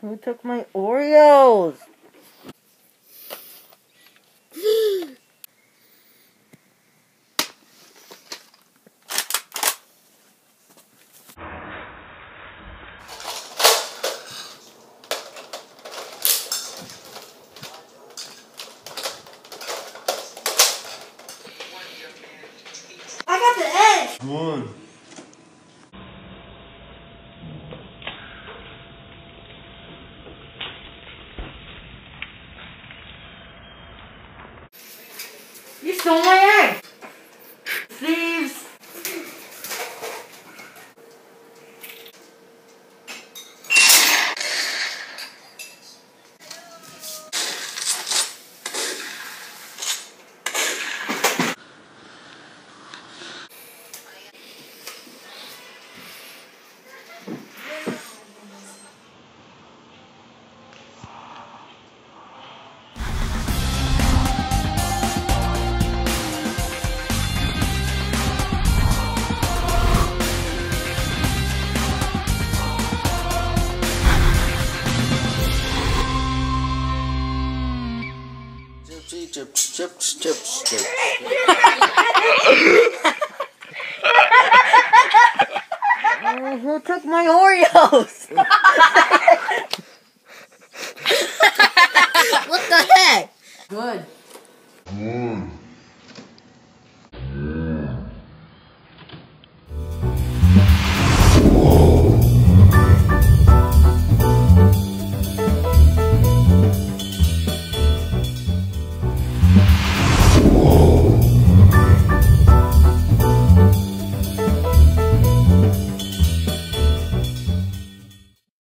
Who took my Oreos? I got the edge. Good. 你送我耶！See, chips, chips, chips, chips. who took my Oreos? what the heck? Good. Mm.